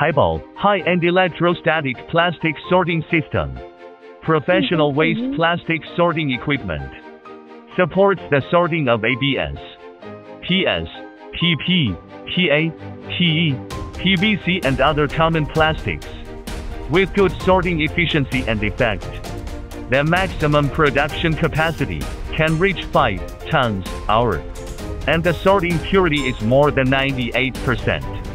Haibao, high-end electrostatic plastic sorting system. Professional waste plastic sorting equipment. Supports the sorting of ABS, PS, PP, PA, PE, PVC and other common plastics. With good sorting efficiency and effect. The maximum production capacity can reach 5 tons hour. And the sorting purity is more than 98%.